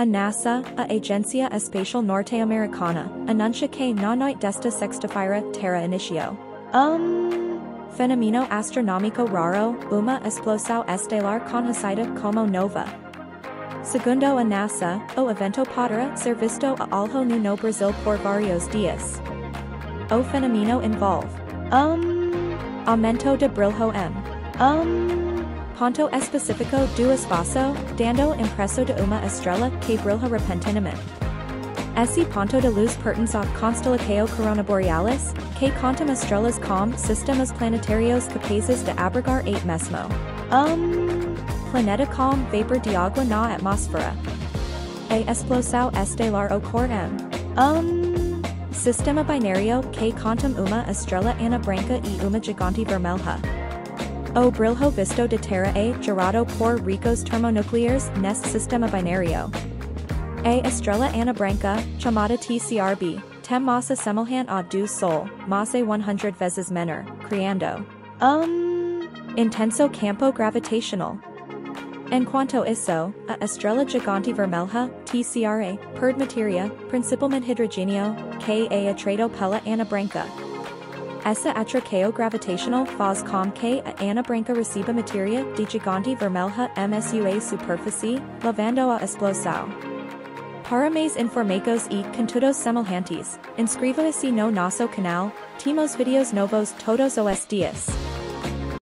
A NASA, a Agencia Espacial Norteamericana, anuncia que no noite desta sexta-feira, terra inicio. Um, Fenomeno astronómico raro, uma explosão estelar conhecida como nova. Segundo a NASA, o evento poderá ser visto a algo no Brasil por vários dias. O fenomeno envolve um, aumento de brilho M. um, Ponto específico do espaço, dando impresso de uma estrela que brilha repentinamente. Esse ponto de luz pertence à constelação Corona Borealis, que contém estrelas com sistemas planetários capazes de abrigar eight mesmo. um, Planeta com vapor de água na atmosfera. A explosão estelar ocorre um, Sistema binário que contém uma estrela ana branca e uma gigante vermelha. O brilho visto de terra é gerado por ricos termonucleares neste sistema binário. A estrela ana branca, chamada T CrB, tem massa semelhante à do Sol, mas é 100 vezes menor, criando um, intenso campo gravitacional. Enquanto isso, a estrela gigante vermelha, TCRA, perde matéria, principalmente hidrogênio, que é atraído pela ana branca. Essa atração gravitational faz com que a ana receba matéria de gigante vermelha MSUA superfície, levando a explosão. Para mais informações e conteúdos semelhantes, inscreva-se no nosso canal, temos vídeos novos todos os dias.